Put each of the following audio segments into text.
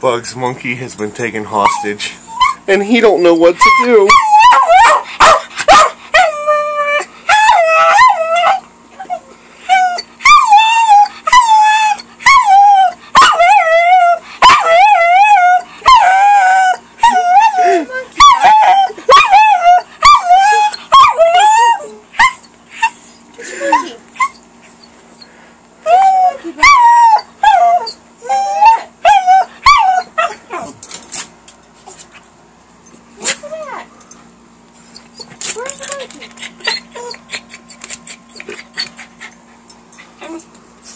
Bugs monkey has been taken hostage, and he don't know what to do it at? Where's the monkey?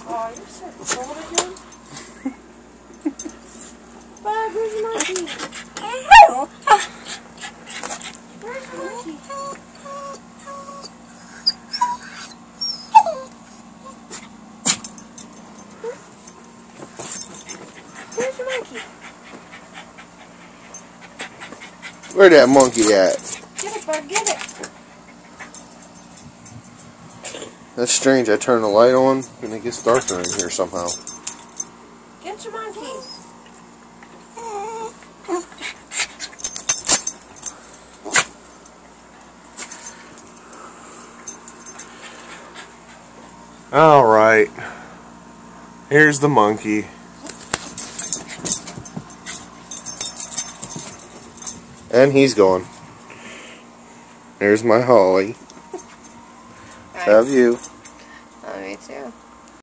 Oh, you're so cold again. Bug, where's monkey? Where's monkey? Where's the monkey? Where that monkey at? Get it, bug, get it. That's strange. I turn the light on, and it gets darker in here somehow. Get your monkey. All right. Here's the monkey. And he's gone. There's my Holly. Love you. Love you too.